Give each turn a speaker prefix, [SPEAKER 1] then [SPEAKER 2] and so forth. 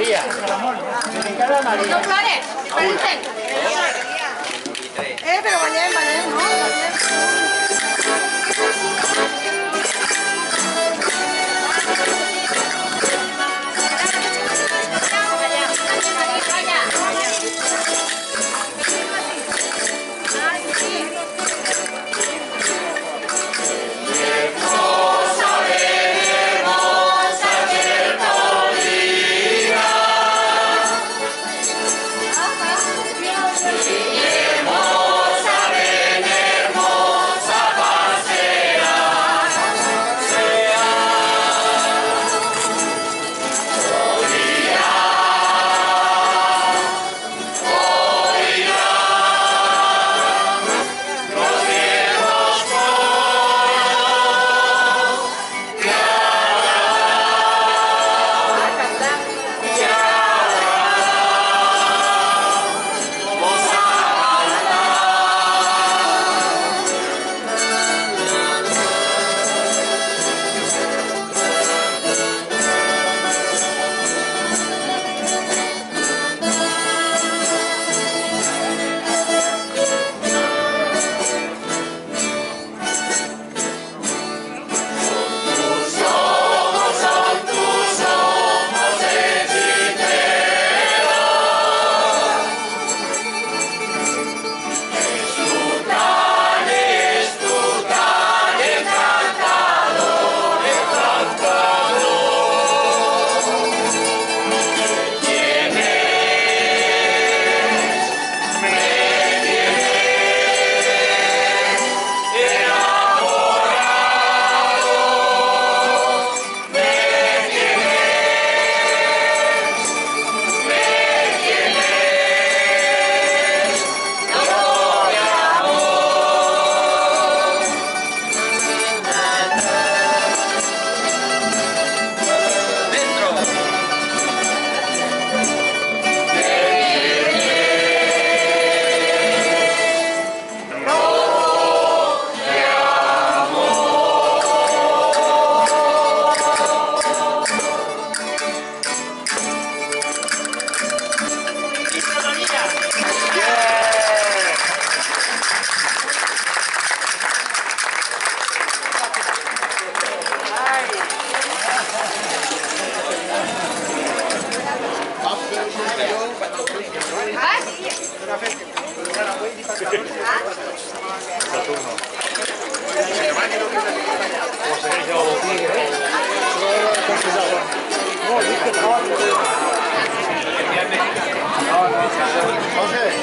[SPEAKER 1] María. María.
[SPEAKER 2] No, Flores,
[SPEAKER 1] José.